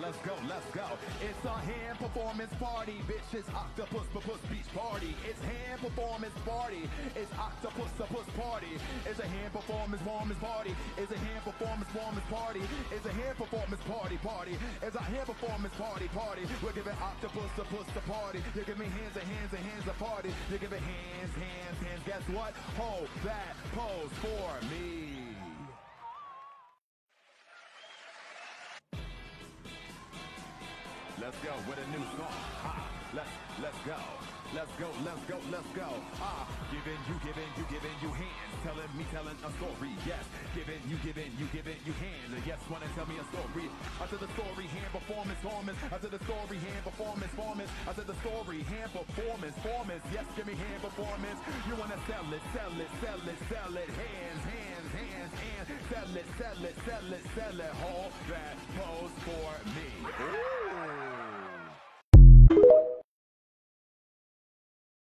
let's go, let's go. It's a hand performance party, bitch. It's octopus, puss, beach party. It's hand performance party. It's octopus, puss party. It's a hand performance performance party. It's a hand performance performance party. It's a hand performance party party. It's a hand performance party party. We're giving octopus a puss the party. You're giving hands and hands and hands a party. You're giving hands, hands, hands. Guess what? Hold that pose for me. Let's go with a new song. Ah, let's let's go. Let's go, let's go, let's go. Ah, giving you, giving you, giving you hands. Telling me, telling a story. Yes, giving you, giving you, giving you hands. Yes, wanna tell me a story. I said the story, hand performance, performance. I said the story, hand performance, performance. I said the story, hand performance, performance. Yes, give me hand performance. You wanna sell it, sell it, sell it, sell it. Hands, hands, hands, hands. Sell it, sell it, sell it, sell it. Hold that